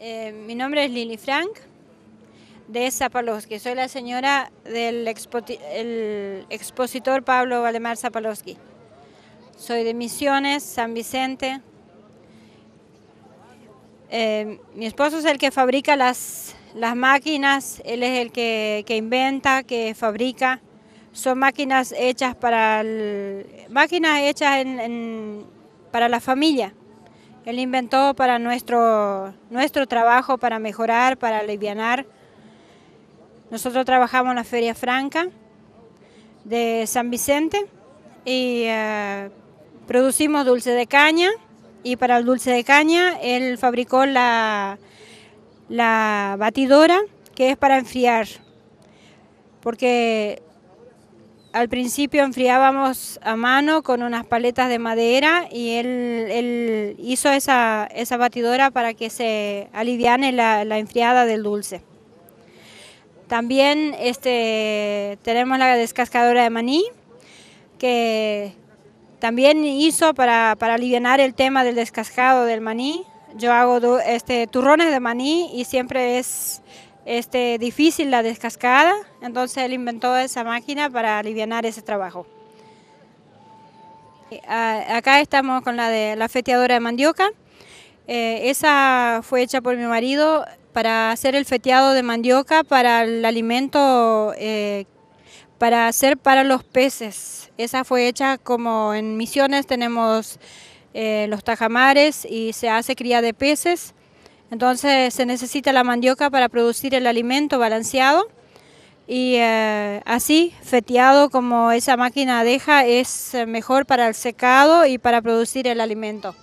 Eh, mi nombre es Lili Frank, de Zapalowski. Soy la señora del expositor Pablo Valdemar Zapalowski. Soy de Misiones, San Vicente. Eh, mi esposo es el que fabrica las, las máquinas, él es el que, inventa, que fabrica. Son máquinas hechas para máquinas hechas para la familia. Él inventó para nuestro, nuestro trabajo, para mejorar, para aliviar. Nosotros trabajamos en la Feria Franca de San Vicente y eh, producimos dulce de caña y para el dulce de caña él fabricó la, la batidora que es para enfriar porque al principio enfriábamos a mano con unas paletas de madera y él, hizo esa, batidora para que se aliviane la, enfriada del dulce. También este, tenemos la descascadora de maní, que también hizo para, para aliviar el tema del descascado del maní. Yo hago este, turrones de maní y siempre es este, difícil la descascada, entonces él inventó esa máquina para aliviar ese trabajo. Acá estamos con la de la feteadora de mandioca. Eh, esa fue hecha por mi marido para hacer el feteado de mandioca para el alimento, eh, para hacer para los peces. Esa fue hecha como en Misiones tenemos eh, los tajamares y se hace cría de peces. Entonces se necesita la mandioca para producir el alimento balanceado y eh, así, feteado como esa máquina deja, es mejor para el secado y para producir el alimento.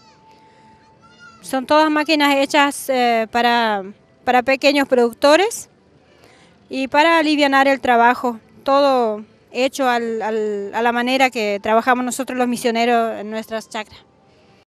Son todas máquinas hechas eh, para, pequeños productores y para aliviar el trabajo, todo hecho a la manera que trabajamos nosotros los misioneros en nuestras chacras.